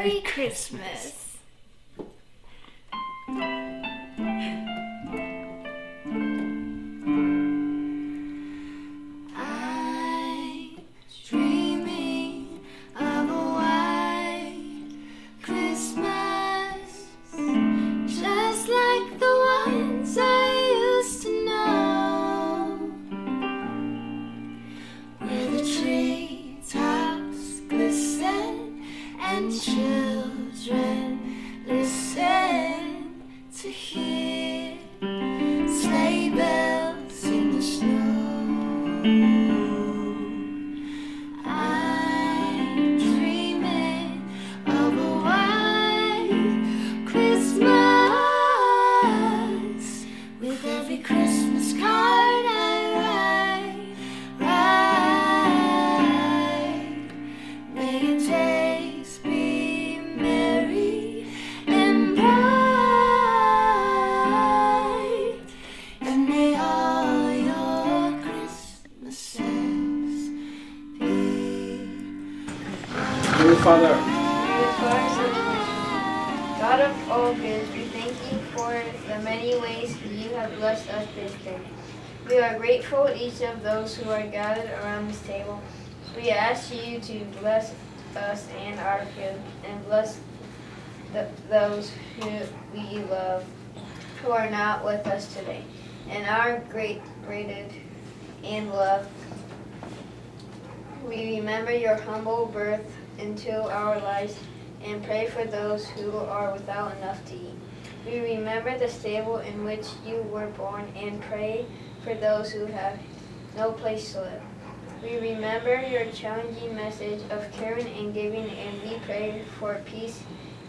Merry Christmas. And children listen to hear sleigh bells in the snow. Father, God of all goods, we thank you for the many ways you have blessed us this day. We are grateful to each of those who are gathered around this table. We ask you to bless us and our food, and bless the, those who we love who are not with us today. And our great gratitude and love, we remember your humble birth into our lives and pray for those who are without enough to eat. We remember the stable in which you were born and pray for those who have no place to live. We remember your challenging message of caring and giving, and we pray for peace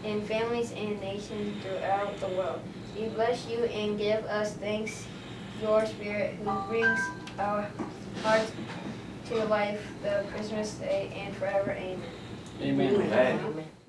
in families and nations throughout the world. We bless you and give us thanks, your Spirit, who brings our hearts to life the Christmas day and forever. Amen. Amen. Amen.